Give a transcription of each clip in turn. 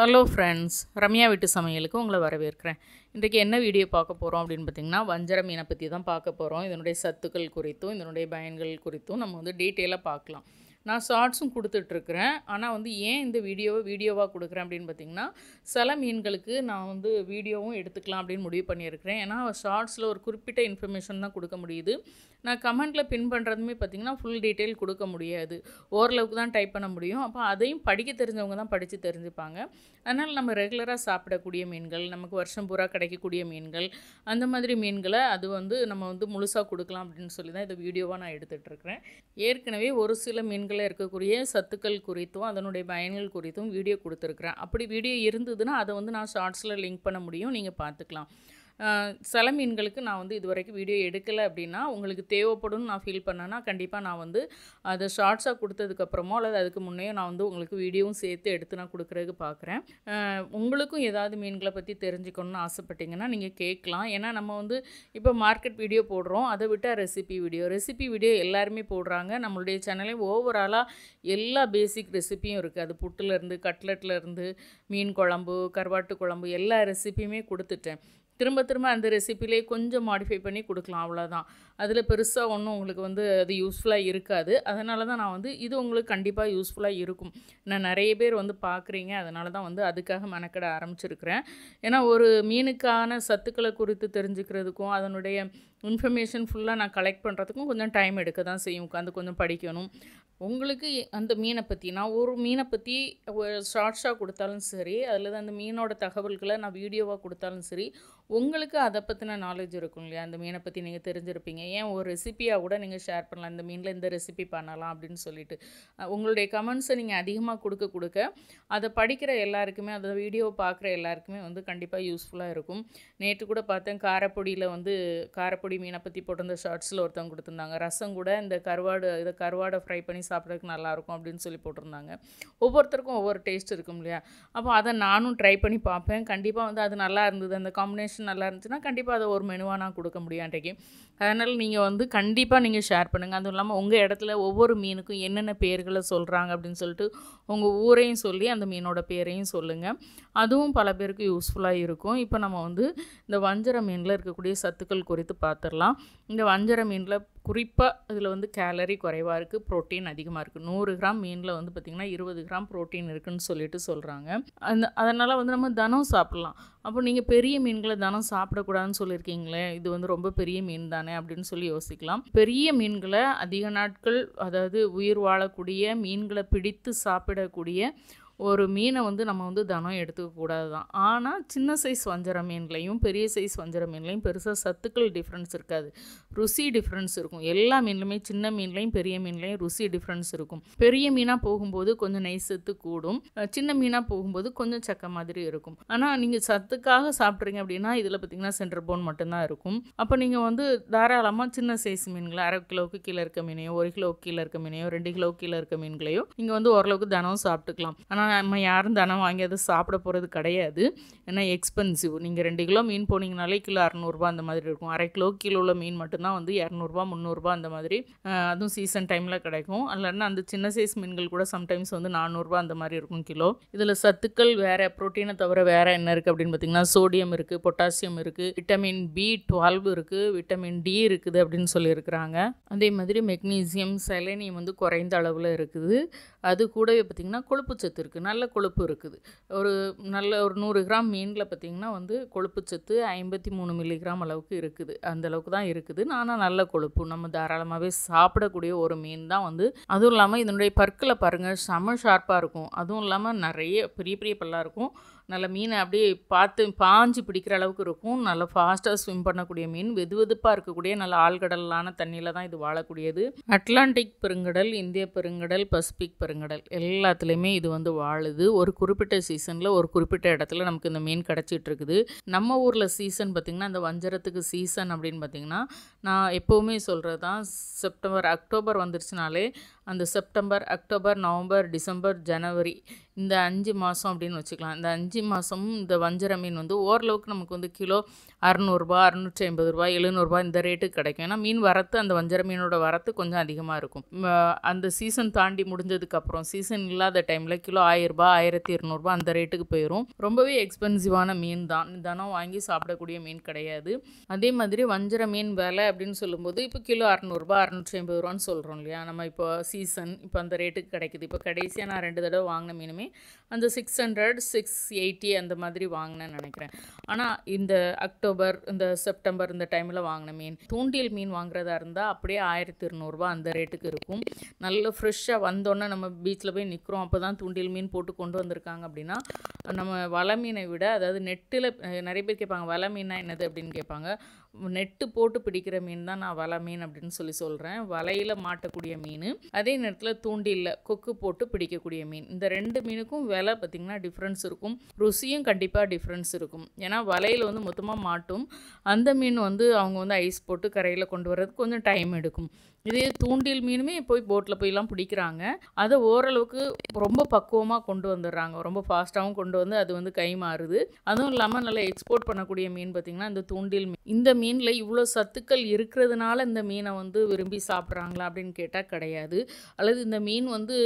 Hello friends Ramya வீட்டு சமையலுக்கு உங்களை வரவேற்கிறேன். இன்றைக்கு என்ன வீடியோ பார்க்க போகிறோம் அப்படின்னு பார்த்தீங்கன்னா வஞ்சர மீனை பற்றி தான் பார்க்க போகிறோம் இதனுடைய சத்துக்கள் குறித்தும் இதனுடைய பயன்கள் குறித்தும் நம்ம வந்து டீட்டெயிலாக பார்க்கலாம். நான் ஷார்ட்ஸும் கொடுத்துட்ருக்குறேன். ஆனால் வந்து ஏன் இந்த வீடியோவை வீடியோவாக கொடுக்குறேன் அப்படின்னு பார்த்தீங்கன்னா சில மீன்களுக்கு நான் வந்து வீடியோவும் எடுத்துக்கலாம் அப்படின்னு முடிவு பண்ணியிருக்கிறேன். ஏன்னா ஷார்ட்ஸில் ஒரு குறிப்பிட்ட இன்ஃபர்மேஷன் தான் கொடுக்க முடியுது. நான் கமெண்ட்டில் பின் பண்ணுறதுமே பார்த்திங்கன்னா ஃபுல் டீட்டெயில் கொடுக்க முடியாது. ஓரளவுக்கு தான் டைப் பண்ண முடியும். அப்போ அதையும் படிக்க தெரிஞ்சவங்க தான் படித்து தெரிஞ்சுப்பாங்க. அதனால் நம்ம ரெகுலராக சாப்பிடக்கூடிய மீன்கள் நமக்கு வருஷம் பூரா கிடைக்கக்கூடிய மீன்கள் அந்த மாதிரி மீன்களை அது வந்து நம்ம வந்து முழுசாக கொடுக்கலாம் அப்படின்னு சொல்லி தான் இதை வீடியோவாக நான் எடுத்துகிட்டு இருக்கிறேன் ஏற்கனவே ஒரு சில மீன்கள் மீன்களில் இருக்கக்கூடிய சத்துக்கள் குறித்தும் அதனுடைய பயன்கள் குறித்தும் வீடியோ கொடுத்துருக்குறேன். அப்படி வீடியோ இருந்ததுன்னா அதை வந்து நான் ஷார்ட்ஸில் லிங்க் பண்ண முடியும். நீங்கள் பார்த்துக்கலாம். சில மீன்களுக்கு நான் வந்து இது வரைக்கும் வீடியோ எடுக்கலை அப்படின்னா உங்களுக்கு தேவைப்படும்னு நான் ஃபீல் பண்ணேன்னா கண்டிப்பாக நான் வந்து அதை ஷார்ட்ஸாக கொடுத்ததுக்கப்புறமோ அல்லது அதுக்கு முன்னையோ நான் வந்து உங்களுக்கு வீடியோவும் சேர்த்து எடுத்து நான் கொடுக்குறதுக்கு பார்க்குறேன் உங்களுக்கும் ஏதாவது மீன்களை பற்றி தெரிஞ்சுக்கணும்னு ஆசைப்பட்டீங்கன்னா நீங்கள் கேட்கலாம். ஏன்னா நம்ம வந்து இப்போ மார்க்கெட் வீடியோ போடுறோம். அதை விட்டால் ரெசிபி வீடியோ ரெசிபி வீடியோ எல்லாருமே போடுறாங்க. நம்மளுடைய சேனலையும் ஓவராலாக எல்லா பேசிக் ரெசிபியும் இருக்குது அது புட்டுலேருந்து கட்லெட்லேருந்து மீன் குழம்பு கருவாட்டு குழம்பு எல்லா ரெசிபியுமே கொடுத்துட்டேன். திரும்ப திரும்ப அந்த ரெசிப்பிலே கொஞ்சம் மாடிஃபை பண்ணி கொடுக்கலாம் அவ்வளோதான் அதில் பெருசாக ஒன்றும் உங்களுக்கு வந்து அது யூஸ்ஃபுல்லாக இருக்காது. அதனால தான் நான் வந்து இது உங்களுக்கு கண்டிப்பாக யூஸ்ஃபுல்லாக இருக்கும். நான் நிறைய பேர் வந்து பார்க்குறீங்க அதனால தான் வந்து அதுக்காக மெனக்கட ஆரம்பிச்சிருக்கிறேன். ஏன்னா ஒரு மீனுக்கான சத்துக்களை குறித்து தெரிஞ்சுக்கிறதுக்கும் அதனுடைய இன்ஃபர்மேஷன் ஃபுல்லாக நான் கலெக்ட் பண்ணுறதுக்கும் கொஞ்சம் டைம் எடுக்க தான் செய்யும். உட்காந்து கொஞ்சம் படிக்கணும். உங்களுக்கு அந்த மீனை பற்றி நான் ஒரு மீனை பற்றி ஷார்ட்ஸாக கொடுத்தாலும் சரி அதில் அந்த மீனோட தகவல்களை நான் வீடியோவாக கொடுத்தாலும் சரி உங்களுக்கு அதை பற்றின நாலேஜ் இருக்கும் இல்லையா? அந்த மீனை பற்றி நீங்கள் தெரிஞ்சிருப்பீங்க. ஏன் ஒரு ரெசிப்பியாக கூட நீங்கள் ஷேர் பண்ணலாம். இந்த மீனில் இந்த ரெசிபி பண்ணலாம் அப்படின்னு சொல்லிட்டு. உங்களுடைய கமெண்ட்ஸை நீங்கள் அதிகமாக கொடுக்க கொடுக்க அதை படிக்கிற எல்லாருக்குமே அதை வீடியோவை பார்க்குற எல்லாருக்குமே வந்து கண்டிப்பாக யூஸ்ஃபுல்லாக இருக்கும். நேற்று கூட பார்த்தேன் காரப்பொடியில் வந்து காரப்பொடி மீனை பற்றி போட்டிருந்த ஷார்ட்ஸில் ஒருத்தவங்க கொடுத்துருந்தாங்க. ரசம் கூட இந்த கருவாடு இதை கருவாடை ஃப்ரை பண்ணி சாப்பிட்றதுக்கு நல்லாயிருக்கும் அப்படின்னு சொல்லி போட்டிருந்தாங்க. ஒவ்வொருத்தருக்கும் ஒவ்வொரு டேஸ்ட் இருக்கும் இல்லையா? அப்போ அதை நானும் ட்ரை பண்ணி பார்ப்பேன். கண்டிப்பாக வந்து அது நல்லா இருந்தது. அந்த காம்பினேஷன் நல்லா இருந்துச்சுன்னா கண்டிப்பாக அதை ஒரு மெனுவாக நான் கொடுக்க முடியும் அன்றைக்கு. அதனால் நீங்கள் வந்து கண்டிப்பாக நீங்கள் ஷேர் பண்ணுங்கள் அதுவும் இல்லாமல் உங்கள் இடத்துல ஒவ்வொரு மீனுக்கும் என்னென்ன பேர்களை சொல்கிறாங்க அப்படின்னு சொல்லிட்டு உங்கள் ஊரையும் சொல்லி அந்த மீனோட பேரையும் சொல்லுங்கள் அதுவும் பல பேருக்கு யூஸ்ஃபுல்லாக இருக்கும். இப்போ நம்ம வந்து இந்த வஞ்சர மீனில் இருக்கக்கூடிய சத்துக்கள் குறித்து பார்த்துடலாம். இந்த வஞ்சர மீனில் குறிப்பாக இதில் வந்து கேலரி குறைவாக இருக்குது ப்ரோட்டீன் அதிகமாக இருக்குது நூறு கிராம் மீனில் வந்து பார்த்திங்கன்னா இருபது கிராம் ப்ரோட்டீன் இருக்குதுன்னு சொல்லிட்டு சொல்கிறாங்க அந்த அதனால் வந்து நம்ம தனம் சாப்பிட்லாம். அப்போ நீங்கள் பெரிய மீன்களை தனம் சாப்பிடக்கூடாதுன்னு சொல்லியிருக்கீங்களே இது வந்து ரொம்ப பெரிய மீன் தானே அப்படின்னு சொல்லி யோசிக்கலாம். பெரிய மீன்களை அதிக நாட்கள் அதாவது உயிர் வாழக்கூடிய மீன்களை பிடித்து சாப்பிடக்கூடிய ஒரு மீனை வந்து நம்ம வந்து தனம் எடுத்துக்கக்கூடாது தான் ஆனால் சின்ன சைஸ் வஞ்சர மீன்லையும் பெரிய சைஸ் வஞ்சர மீன்லையும் பெருசாக சத்துக்கள் டிஃப்ரென்ஸ் இருக்காது. ருசி டிஃப்ரென்ஸ் இருக்கும். எல்லா மீன்லையுமே சின்ன மீன்லையும் பெரிய மீன்லையும் ருசி டிஃப்ரென்ஸ் இருக்கும். பெரிய மீனாக போகும்போது கொஞ்சம் நெய் சத்து கூடும். சின்ன மீனாக போகும்போது கொஞ்சம் சக்க மாதிரி இருக்கும். ஆனால் நீங்கள் சத்துக்காக சாப்பிட்றீங்க அப்படின்னா இதில் பார்த்தீங்கன்னா சென்டர் போன் மட்டும்தான் இருக்கும். அப்போ நீங்கள் வந்து தாராளமாக சின்ன சைஸ் மீன்களை அரை கிலோவுக்கு கீழே இருக்க மீனையோ ஒரு கிலோவுக்கு கீழே இருக்க மீனையோ ரெண்டு கிலோவுக்கு கீழே இருக்க மீன்களையோ நீங்கள் வந்து ஓரளவுக்கு தனம் சாப்பிட்டுக்கலாம். ஆனால் நம்ம யாரும் தனம் வாங்கி அதை சாப்பிட போகிறது கிடையாது. ஏன்னா எக்ஸ்பென்சிவ் நீங்கள் ரெண்டு கிலோ மீன் போனீங்கனாலே கிலோ அறநூறுபா அந்த மாதிரி இருக்கும். அரை கிலோ கிலோவில் மீன் மட்டும்தான் வந்து இரநூறுபா முந்நூறுபா அந்த மாதிரி அதுவும் சீசன் டைமில் கிடைக்கும். இல்லைன்னா அந்த சின்ன சைஸ் மீன்கள் கூட சம்டைம்ஸ் வந்து நானூறுரூவா அந்த மாதிரி இருக்கும் கிலோ. இதில் சத்துக்கள் வேறு ப்ரோட்டீனை தவிர வேறு என்ன இருக்குது அப்படின்னு பார்த்தீங்கன்னா சோடியம் இருக்குது பொட்டாசியம் இருக்குது விட்டமின் பி டுவெல்வ் இருக்குது விட்டமின் டி இருக்குது அப்படின்னு சொல்லியிருக்கிறாங்க. அதே மாதிரி மெக்னீசியம் செலேனியம் வந்து குறைந்த அளவில் இருக்குது. அது கூடவே பார்த்திங்கன்னா கொழுப்பு சத்து இருக்குது நல்ல கொழுப்பு இருக்குது. ஒரு நல்ல ஒரு நூறு கிராம் மீனில் பார்த்திங்கன்னா வந்து கொழுப்பு சத்து ஐம்பத்தி மூணு மில்லிகிராம் அளவுக்கு இருக்குது. அந்த அளவுக்கு தான் இருக்குது. ஆனால் நல்ல கொழுப்பு. நம்ம தாராளமாகவே சாப்பிடக்கூடிய ஒரு மீன் தான் வந்து. அதுவும் இல்லாமல் இதனுடைய பற்களை பாருங்கள் செம ஷார்ப்பாக இருக்கும். அதுவும் இல்லாமல் நிறைய பெரிய பெரிய பல்லாக இருக்கும். நல்ல மீனை அப்படியே பார்த்து பாஞ்சு பிடிக்கிற அளவுக்கு இருக்கும். நல்ல ஃபாஸ்ட்டாக ஸ்விம் பண்ணக்கூடிய மீன். வெது வெதுப்பாக இருக்கக்கூடிய நல்ல ஆழ்கடலான தண்ணியில் தான் இது வாழக்கூடியது. அட்லாண்டிக் பெருங்கடல் இந்திய பெருங்கடல் பசிபிக் பெருங்கடல் எல்லாத்துலேயுமே இது வந்து வாழுது. ஒரு குறிப்பிட்ட சீசனில் ஒரு குறிப்பிட்ட இடத்துல நமக்கு இந்த மீன் கிடச்சிட்டு இருக்குது. நம்ம ஊரில் சீசன் பார்த்திங்கன்னா இந்த வஞ்சரத்துக்கு சீசன் அப்படின்னு பார்த்திங்கன்னா நான் எப்போவுமே சொல்கிறது தான் செப்டம்பர் அக்டோபர் வந்துருச்சுனாலே அந்த செப்டம்பர் அக்டோபர் நவம்பர் டிசம்பர் ஜனவரி இந்த அஞ்சு மாதம் அப்படின்னு வச்சுக்கலாம். இந்த அஞ்சு மாதமும் இந்த வஞ்சர மீன் வந்து ஓரளவுக்கு நமக்கு வந்து கிலோ அறநூறுபா அறுநூற்றி ஐம்பது ரூபா எழுநூறுபா இந்த ரேட்டுக்கு கிடைக்கும். ஏன்னா மீன் வரத்து அந்த வஞ்சர மீனோட வரத்து கொஞ்சம் அதிகமாக இருக்கும். அந்த சீசன் தாண்டி முடிஞ்சதுக்கப்புறம் சீசன் இல்லாத டைமில் கிலோ ஆயிரரூபா ஆயிரத்தி இரநூறுபா அந்த ரேட்டுக்கு போயிடும் ரொம்பவே எக்ஸ்பென்சிவான மீன் தான். தினம் வாங்கி சாப்பிடக்கூடிய மீன் கிடையாது. அதே மாதிரி வஞ்சர மீன் விலை அப்படின்னு சொல்லும்போது இப்போ கிலோ அறநூறுபா அறநூற்றி ஐம்பது ரூபான்னு சொல்கிறோம் இல்லையா? நம்ம இப்போ சீசன் இப்போ அந்த ரேட்டுக்கு கிடைக்குது. இப்போ கடைசியாக நான் ரெண்டு தடவை வாங்கின மீனுமே அந்த சிக்ஸ் ஹண்ட்ரட் சிக்ஸ் எயிட்டி அந்த மாதிரி வாங்கினேன்னு நினைக்கிறேன். ஆனால் இந்த அக்டோபர் அக்டோபர் இந்த செப்டம்பர் இந்த டைமில் வாங்கின மீன். தூண்டில் மீன் வாங்குறதா இருந்தால் அப்படியே ஆயிரத்தி இருநூறுபா அந்த ரேட்டுக்கு இருக்கும். நல்ல ஃப்ரெஷ்ஷாக வந்தோன்னே நம்ம பீச்சில் போய் நிற்கிறோம் அப்போ தான் தூண்டில் மீன் போட்டு கொண்டு வந்திருக்காங்க அப்படின்னா நம்ம வலை மீனை விட அதாவது நெட்டில் நிறைய பேர் கேட்பாங்க வலை மீனாக என்னது அப்படின்னு கேட்பாங்க. நெட்டு போட்டு பிடிக்கிற மீன் தான் நான் வலை மீன் அப்படின்னு சொல்லி சொல்கிறேன் வலையில் மாட்டக்கூடிய மீன். அதே நேரத்தில் தூண்டிலில் கொக்கு போட்டு பிடிக்கக்கூடிய மீன். இந்த ரெண்டு மீனுக்கும் விலை பார்த்திங்கன்னா டிஃப்ரென்ஸ் இருக்கும். ருசியும் கண்டிப்பாக டிஃப்ரென்ஸ் இருக்கும். ஏன்னா வலையில் வந்து மொத்தமாக மாட்டும். அந்த மீன் வந்து அவங்க வந்து ஐஸ் போட்டு கரையில் கொண்டு வர்றதுக்கு கொஞ்சம் டைம் எடுக்கும். இதே தூண்டில் மீனுமே போய் போட்டில் போய்லாம் பிடிக்கிறாங்க. அதை ஓரளவுக்கு ரொம்ப பக்குவமாக கொண்டு வந்துடுறாங்க. ரொம்ப ஃபாஸ்ட்டாகவும் கொண்டு வந்து அது வந்து கை மாறுது. அதுவும் இல்லாமல் நல்லா எக்ஸ்போர்ட் பண்ணக்கூடிய மீன் பார்த்திங்கன்னா இந்த தூண்டில் மீன். இந்த மீனில் இவ்வளோ சத்துக்கள் இருக்கிறதுனால இந்த மீனை வந்து விரும்பி சாப்பிட்றாங்களா அப்படின்னு கேட்டால் கிடையாது. அல்லது இந்த மீன் வந்து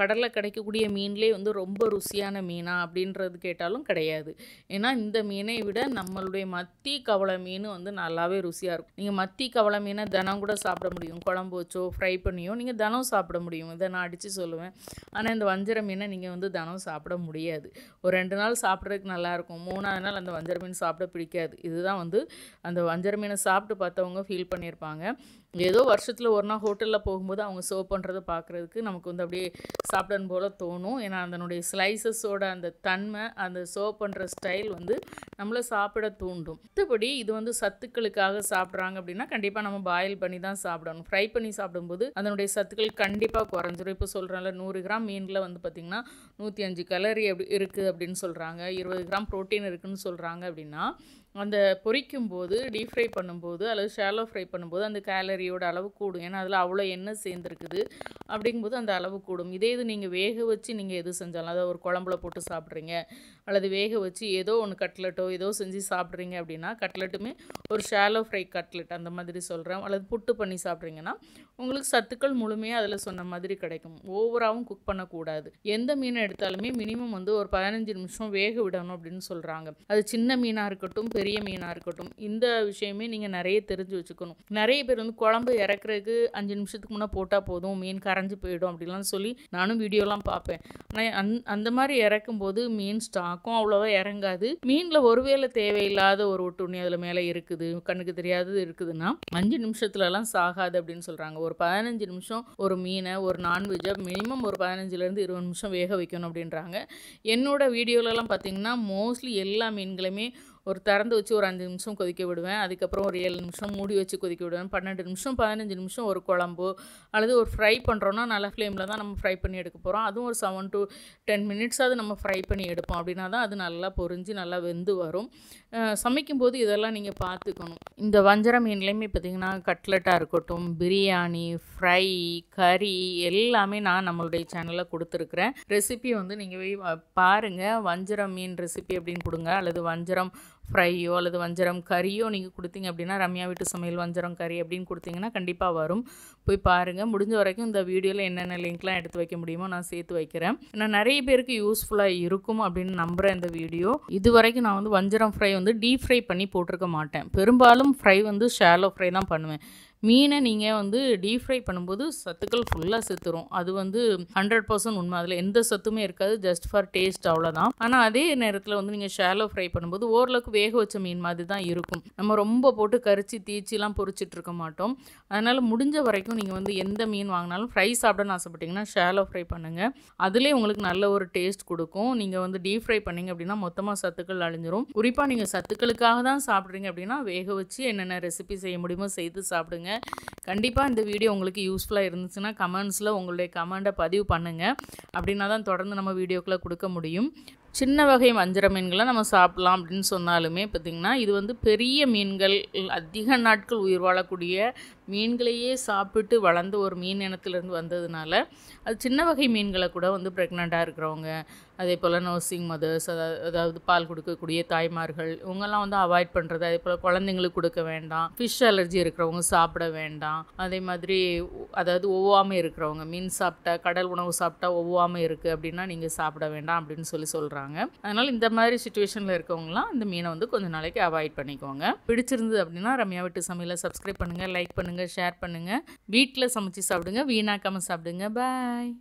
கடலில் கிடைக்கக்கூடிய மீன்லேயே வந்து ரொம்ப ருசியான மீனா அப்படின்றது கேட்டாலும் கிடையாது. ஏன்னா இந்த மீனை விட நம்மளுடைய மத்தி கவளை மீன் வந்து நல்லாவே ருசியாக இருக்கும். நீங்கள் மத்தி கவளை மீனை தினம் கூட சாப்பிட முடியும். குழம்பு வச்சோ ஃப்ரை பண்ணியோ நீங்கள் தினம் சாப்பிட முடியும். இதை நான் அடித்து சொல்லுவேன். ஆனால் இந்த வஞ்சர மீனை நீங்கள் வந்து தினம் சாப்பிட முடியாது. ஒரு ரெண்டு நாள் சாப்பிட்றதுக்கு நல்லாயிருக்கும் மூணாவது நாள் அந்த வஞ்சர மீன் சாப்பிட பிடிக்காது. இதுதான் வந்து அந்த வஞ்சர மீனை சாப்பிட்டு பார்த்தவங்க ஃபீல் பண்ணியிருப்பாங்க. ஏதோ வருஷத்தில் ஒரு நாள் ஹோட்டலில் போகும்போது அவங்க சர்வ் பண்ணுறதை பார்க்குறதுக்கு நமக்கு வந்து அப்படியே சாப்பிடணும் போல் தோணும். ஏன்னா அதனுடைய ஸ்லைசஸோட அந்த தன்மை அந்த சர்வ் பண்ணுற ஸ்டைல் வந்து நம்மளை சாப்பிட தூண்டும். மற்றபடி இது வந்து சத்துக்களுக்காக சாப்பிட்றாங்க அப்படின்னா கண்டிப்பாக நம்ம பாயில் பண்ணி தான் சாப்பிடணும். ஃப்ரை பண்ணி சாப்பிடும்போது அதனுடைய சத்துக்கள் கண்டிப்பாக குறைஞ்சிரும். இப்போ சொல்கிறேன்ல நூறு கிராம் மீனில் வந்து பார்த்திங்கன்னா நூற்றி அஞ்சு கலரி அப்படி இருக்குது அப்படின்னு சொல்கிறாங்க இருபது கிராம் ப்ரோட்டீன் இருக்குன்னு சொல்கிறாங்க அப்படின்னா அந்த பொரிக்கும் போது டீப் ஃப்ரை பண்ணும்போது அல்லது ஷாலோ ஃப்ரை பண்ணும்போது அந்த கேலரியோட அளவு கூடும். ஏன்னா அதில் அவ்வளோ எண்ணெய் சேர்ந்துருக்குது. அப்படிங்கும்போது அந்த அளவு கூடும். இதே இது நீங்கள் வேக வச்சு நீங்கள் எது செஞ்சாலும் அதாவது ஒரு குழம்புல போட்டு சாப்பிட்றீங்க அல்லது வேக வச்சு ஏதோ ஒன்று கட்லெட்டோ ஏதோ செஞ்சு சாப்பிட்றீங்க அப்படின்னா கட்லெட்டுமே ஒரு ஷாலோ ஃப்ரை கட்லெட் அந்த மாதிரி சொல்கிறேன் அல்லது புட்டு பண்ணி சாப்பிட்றீங்கன்னா உங்களுக்கு சத்துக்கள் முழுமையாக அதில் சொன்ன மாதிரி கிடைக்கும். ஓவராகவும் குக் பண்ணக்கூடாது. எந்த மீனை எடுத்தாலுமே மினிமம் வந்து ஒரு பதினஞ்சு நிமிஷம் வேக விடணும் அப்படின்னு சொல்கிறாங்க அது சின்ன மீனாக இருக்கட்டும் பெரிய மீனாக இருக்கட்டும் இந்த விஷயமே நீங்கள் நிறைய தெரிஞ்சு வச்சுக்கணும். நிறைய பேர் வந்து குழம்பு இறக்குறதுக்கு அஞ்சு நிமிஷத்துக்கு முன்னே போட்டால் போதும் மீன் கரைஞ்சி போயிடும் அப்படிலாம் சொல்லி நானும் வீடியோலாம் பார்ப்பேன். ஆனால் அந் அந்த மாதிரி இறக்கும்போது மீன் ஸ்டாக்கும் அவ்வளோவா இறங்காது. மீனில் ஒருவேளை தேவையில்லாத ஒரு ஒட்டுணி அதில் மேலே இருக்குது கண்ணுக்கு தெரியாதது இருக்குதுன்னா அஞ்சு நிமிஷத்துலலாம் சாகாது அப்படின்னு சொல்கிறாங்க ஒரு பதினஞ்சு நிமிஷம் ஒரு மீனை ஒரு நான்வெஜ்ஜை மினிமம் ஒரு பதினஞ்சுலேருந்து இருபது நிமிஷம் வேக வைக்கணும் அப்படின்றாங்க. என்னோட வீடியோலலாம் பார்த்தீங்கன்னா மோஸ்ட்லி எல்லா மீன்களுமே ஒரு திறந்து வச்சு ஒரு அஞ்சு நிமிஷம் கொதிக்க விடுவேன். அதுக்கப்புறம் ஒரு ஏழு நிமிஷம் மூடி வச்சு கொதிக்க விடுவேன். பன்னெண்டு நிமிஷம் பதினஞ்சு நிமிஷம் ஒரு குழம்பு அல்லது ஒரு ஃப்ரை பண்ணுறோன்னா நல்ல ஃப்ளேமில் தான் நம்ம ஃப்ரை பண்ணி எடுக்க போகிறோம் அதுவும் ஒரு செவன் டு டென் மினிட்ஸாவது நம்ம ஃப்ரை பண்ணி எடுப்போம். அப்படின்னா தான் அது நல்லா பொரிஞ்சு நல்லா வெந்து வரும். சமைக்கும்போது இதெல்லாம் நீங்கள் பார்த்துக்கணும் இந்த வஞ்சர மீன்லேயுமே பார்த்தீங்கன்னா கட்லெட்டாக இருக்கட்டும் பிரியாணி ஃப்ரை கறி எல்லாமே நான் நம்மளுடைய சேனலில் கொடுத்துருக்குறேன். ரெசிபி வந்து நீங்கள் போய் பாருங்கள் வஞ்சரம் மீன் ரெசிபி அப்படின்னு கொடுங்க. அல்லது வஞ்சரம் ஃப்ரையோ அல்லது வஞ்சரம் கறியோ நீங்கள் கொடுத்தீங்க அப்படின்னா ரம்யா வீட்டு சமையல் வஞ்சரம் கறி அப்படின்னு கொடுத்தீங்கன்னா கண்டிப்பாக வரும். போய் பாருங்கள் முடிஞ்ச வரைக்கும் இந்த வீடியோவில் என்னென்ன லிங்க்லாம் எடுத்து வைக்க முடியுமோ நான் சேர்த்து வைக்கிறேன். நான் நிறைய பேருக்கு யூஸ்ஃபுல்லாக இருக்கும் அப்படின்னு நம்புகிறேன் இந்த வீடியோ. இது வரைக்கும் நான் வந்து வஞ்சரம் ஃப்ரை வந்து டீப் ஃப்ரை பண்ணி போட்டிருக்க மாட்டேன். பெரும்பாலும் ஃப்ரை வந்து ஷாலோ ஃப்ரை தான் பண்ணுவேன். மீனை நீங்கள் வந்து டீப் ஃப்ரை பண்ணும்போது சத்துக்கள் ஃபுல்லாக செத்துரும். அது வந்து ஹண்ட்ரட் பர்சன்ட் உண்மை. அதில் எந்த சத்துமே இருக்காது. ஜஸ்ட் ஃபார் டேஸ்ட் அவ்வளோதான் ஆனால் அதே நேரத்தில் வந்து நீங்கள் ஷாலோ ஃப்ரை பண்ணும்போது ஓரளவுக்கு வேக வச்ச மீன் மாதிரி தான் இருக்கும். நம்ம ரொம்ப போட்டு கரிச்சு தீச்சிலாம் பொறிச்சிட்டு இருக்க மாட்டோம். அதனால் முடிஞ்ச வரைக்கும் நீங்கள் வந்து எந்த மீன் வாங்கினாலும் ஃப்ரை சாப்பிடன்னு ஆசைப்பட்டீங்கன்னா ஷாலோ ஃப்ரை பண்ணுங்கள் அதுலேயே உங்களுக்கு நல்ல ஒரு டேஸ்ட் கொடுக்கும். நீங்கள் வந்து டீப் ஃப்ரை பண்ணீங்க அப்படின்னா மொத்தமாக சத்துக்கள் அழிஞ்சிரும். குறிப்பாக நீங்கள் சத்துக்களுக்காக தான் சாப்பிட்றீங்க அப்படின்னா வேக வச்சு என்னென்ன ரெசிபி செய்ய முடியுமோ செய்து சாப்பிடுங்க. கண்டிப்பாக இந்த வீடியோ உங்களுக்கு யூஸ்ஃபுல்லாக இருந்துச்சுன்னா கமெண்ட்ஸில் உங்களுடைய கமெண்ட்டை பதிவு பண்ணுங்கள் அப்படின்னா தான் தொடர்ந்து நம்ம வீடியோக்குள்ளே கொடுக்க முடியும். சின்ன வகை வஞ்சர மீன்களை நம்ம சாப்பிட்லாம் அப்படின்னு சொன்னாலுமே பார்த்திங்கன்னா இது வந்து பெரிய மீன்கள் அதிக நாட்கள் உயிர் வாழக்கூடிய மீன்களையே சாப்பிட்டு வளர்ந்த ஒரு மீன் இனத்துலேருந்து வந்ததுனால அது சின்ன வகை மீன்களை கூட வந்து ப்ரெக்னெண்ட்டாக இருக்கிறவங்க அதே போல் நர்சிங் மதர்ஸ் அதாவது அதாவது பால் கொடுக்கக்கூடிய தாய்மார்கள் இவங்கெல்லாம் வந்து அவாய்ட் பண்ணுறது அதே போல் குழந்தைங்களுக்கு கொடுக்க வேண்டாம் ஃபிஷ் அலர்ஜி இருக்கிறவங்க சாப்பிட வேண்டாம் அதே மாதிரி அதாவது ஒவ்வாமை இருக்கிறவங்க மீன் சாப்பிட்டா கடல் உணவு சாப்பிட்டா ஒவ்வாமை இருக்குது அப்படின்னா நீங்கள் சாப்பிட வேண்டாம் அப்படின்னு சொல்லி சொல்கிறாங்க அதனால் இந்த மாதிரி சுச்சுவேஷனில் இருக்கவங்களாம் இந்த மீனை வந்து கொஞ்ச நாளைக்கு அவாய்ட் பண்ணிக்கோங்க. பிடிச்சிருந்தது அப்படின்னா ரம்யா விட்டு சமையலை சப்ஸ்கிரைப் பண்ணுங்கள் லைக் பண்ணுங்கள் ஷேர் பண்ணுங்கள் வீட்டில் சமைச்சு சாப்பிடுங்க வீணாக்காமல் சாப்பிடுங்க. பாய்